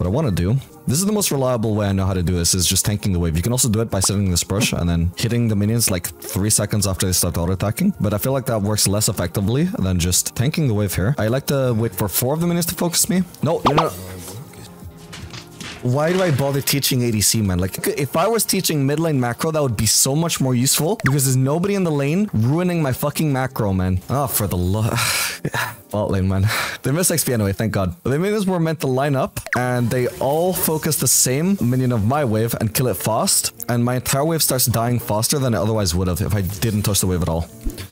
what I want to do, this is the most reliable way I know how to do this, is just tanking the wave. You can also do it by setting this brush and then hitting the minions like three seconds after they start auto-attacking. But I feel like that works less effectively than just tanking the wave here. I like to wait for four of the minions to focus me. No. Why do I bother teaching ADC, man? Like, if I was teaching mid lane macro, that would be so much more useful because there's nobody in the lane ruining my fucking macro, man. Oh, for the love. Bot lane, man. They missed XP anyway, thank god. The minions were meant to line up, and they all focus the same minion of my wave and kill it fast, and my entire wave starts dying faster than it otherwise would have if I didn't touch the wave at all.